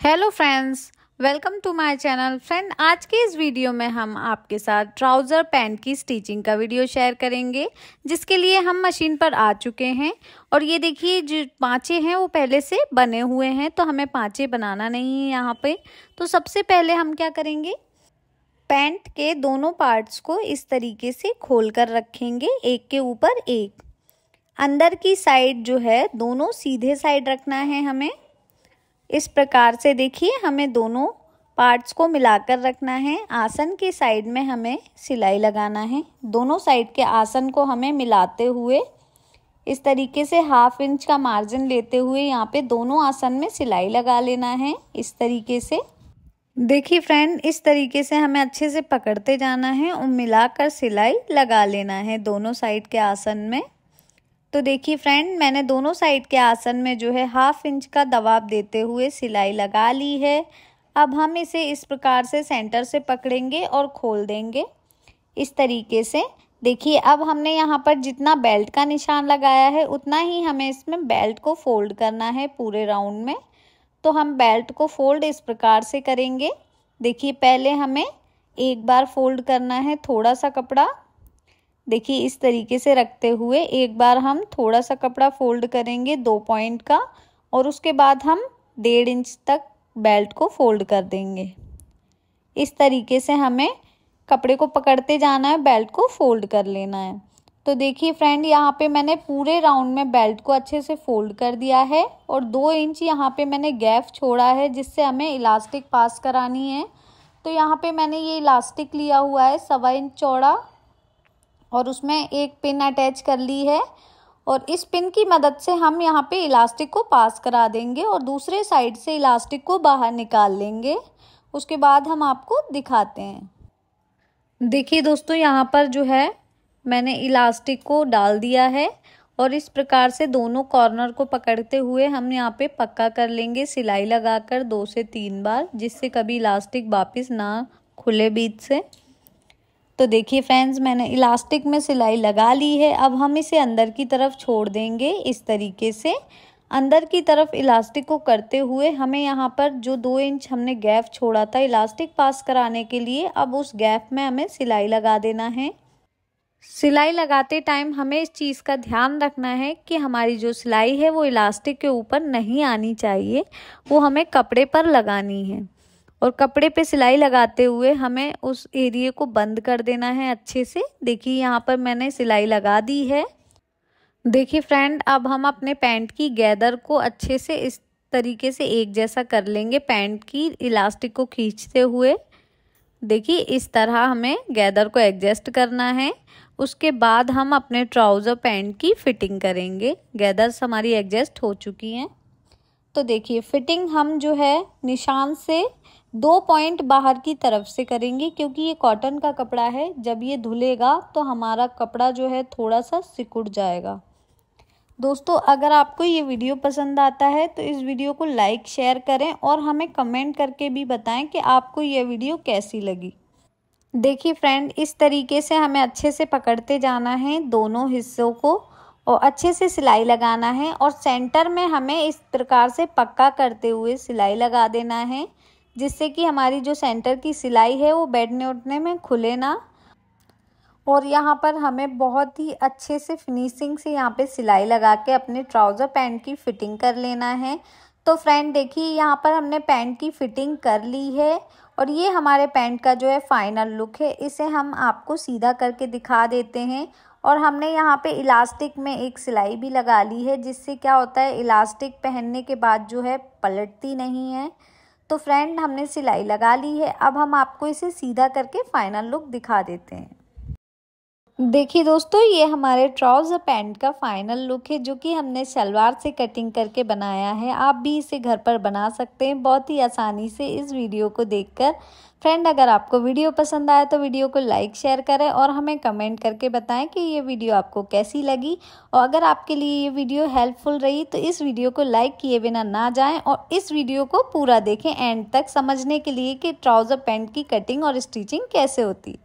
Hello friends welcome to my channel friend आज के इस वीडियो में हम आपके साथ ट्राउज़र पैंट की स्टिचिंग का वीडियो शेयर करेंगे, जिसके लिए हम मशीन पर आ चुके हैं। और ये देखिए, जो पाँचे हैं, वो पहले से बने हुए हैं तो हमें पाँचे बनाना नहीं है यहाँ पे। तो सबसे पहले हम क्या करेंगे? पैंट के दोनों पार्ट्स को इस तरीके से खोल कर रखेंगे, एक के ऊपर एक। अंदर की साइड जो है, दोनों सीधे साइड रखना है हमें। इस प्रकार से देखिए, हमें दोनों पार्ट्स को मिलाकर रखना है। आसन के साइड में हमें सिलाई लगाना है। दोनों साइड के आसन को हमें मिलाते हुए, इस तरीके से हाफ़ इंच का मार्जिन लेते हुए यहाँ पे दोनों आसन में सिलाई लगा लेना है। इस तरीके से। देखिए फ्रेंड इस तरीके से हमें अच्छे से पकड़ते जाना है। और मिलाकर सिलाई लगा लेना है दोनों साइड के आसन में। तो देखिए फ्रेंड मैंने दोनों साइड के आसन में जो है हाफ़ इंच का दबाव देते हुए सिलाई लगा ली है। अब हम इसे इस प्रकार से सेंटर से पकड़ेंगे और खोल देंगे। इस तरीके से। देखिए, अब हमने यहाँ पर जितना बेल्ट का निशान लगाया है, उतना ही हमें इसमें बेल्ट को फोल्ड करना है पूरे राउंड में। तो हम बेल्ट को फोल्ड इस प्रकार से करेंगे। देखिए, पहले हमें एक बार फोल्ड करना है थोड़ा सा कपड़ा। देखिए, इस तरीके से रखते हुए एक बार हम थोड़ा सा कपड़ा फोल्ड करेंगे दो पॉइंट का और उसके बाद हम डेढ़ इंच तक बेल्ट को फोल्ड कर देंगे। इस तरीके से हमें कपड़े को पकड़ते जाना है, बेल्ट को फोल्ड कर लेना है। तो देखिए फ्रेंड, यहाँ पे मैंने पूरे राउंड में बेल्ट को अच्छे से फोल्ड कर दिया है और दो इंच यहाँ पे मैंने गैप छोड़ा है जिससे हमें इलास्टिक पास करानी है। तो यहाँ पे मैंने ये इलास्टिक लिया हुआ है, सवा इंच चौड़ा और उसमें एक पिन अटैच कर ली है और इस पिन की मदद से हम यहाँ पे इलास्टिक को पास करा देंगे और दूसरे साइड से इलास्टिक को बाहर निकाल लेंगे। उसके बाद हम आपको दिखाते हैं। देखिए दोस्तों, यहाँ पर जो है, मैंने इलास्टिक को डाल दिया है और इस प्रकार से दोनों कॉर्नर को पकड़ते हुए हम यहाँ पे पक्का कर लेंगे सिलाई लगाकर दो से तीन बार, जिससे कभी इलास्टिक वापस ना खुले बीच से। तो देखिए फ्रेंड्स मैंने इलास्टिक में सिलाई लगा ली है। अब हम इसे अंदर की तरफ़ छोड़ देंगे इस तरीके से। अंदर की तरफ़ इलास्टिक को करते हुए हमें यहाँ पर जो दो इंच हमने गैप छोड़ा था इलास्टिक पास कराने के लिए, अब उस गैप में हमें सिलाई लगा देना है। सिलाई लगाते टाइम हमें इस चीज़ का ध्यान रखना है कि हमारी जो सिलाई है वो इलास्टिक के ऊपर नहीं आनी चाहिए। वो हमें कपड़े पर लगानी है। और कपड़े पे सिलाई लगाते हुए हमें उस एरिए को बंद कर देना है अच्छे से। देखिए, यहाँ पर मैंने सिलाई लगा दी है। देखिए फ्रेंड, अब हम अपने पैंट की गैदर को अच्छे से इस तरीके से एक जैसा कर लेंगे पैंट की इलास्टिक को खींचते हुए। देखिए, इस तरह हमें गैदर को एडजस्ट करना है। उसके बाद हम अपने ट्राउज़र पैंट की फिटिंग करेंगे। गैदर्स हमारी एडजस्ट हो चुकी हैं। तो देखिए, फिटिंग हम जो है निशान से दो पॉइंट बाहर की तरफ़ से करेंगे, क्योंकि ये कॉटन का कपड़ा है। जब ये धुलेगा तो हमारा कपड़ा जो है थोड़ा सा सिकुड़ जाएगा। दोस्तों, अगर आपको ये वीडियो पसंद आता है तो इस वीडियो को लाइक, शेयर करें और हमें कमेंट करके भी बताएँ कि आपको ये वीडियो कैसी लगी। देखिए फ्रेंड, इस तरीके से हमें अच्छे से पकड़ते जाना है दोनों हिस्सों को, और अच्छे से सिलाई लगाना है, और सेंटर में हमें इस प्रकार से पक्का करते हुए सिलाई लगा देना है। जिससे कि हमारी जो सेंटर की सिलाई है वो बैठने उठने में खुले ना। और यहाँ पर हमें बहुत ही अच्छे से फिनिशिंग से यहाँ पे सिलाई लगा के अपने ट्राउज़र पैंट की फ़िटिंग कर लेना है। तो फ्रेंड देखिए, यहाँ पर हमने पैंट की फ़िटिंग कर ली है और ये हमारे पैंट का जो है फाइनल लुक है। इसे हम आपको सीधा करके दिखा देते हैं। और हमने यहाँ पे इलास्टिक में एक सिलाई भी लगा ली है, जिससे क्या होता है इलास्टिक पहनने के बाद जो है पलटती नहीं है। तो फ्रेंड हमने सिलाई लगा ली है, अब हम आपको इसे सीधा करके फाइनल लुक दिखा देते हैं। देखिए दोस्तों, ये हमारे ट्राउज़र पैंट का फाइनल लुक है, जो कि हमने शलवार से कटिंग करके बनाया है। आप भी इसे घर पर बना सकते हैं। बहुत ही आसानी से इस वीडियो को देखकर। फ्रेंड अगर आपको वीडियो पसंद आया तो वीडियो को लाइक शेयर करें और हमें कमेंट करके बताएँ कि ये वीडियो आपको कैसी लगी। और अगर आपके लिए ये वीडियो हेल्पफुल रही तो इस वीडियो को लाइक किए बिना ना जाएँ और इस वीडियो को पूरा देखें। एंड तक समझने के लिए कि ट्राउज़र पैंट की कटिंग और स्टिचिंग कैसे होती।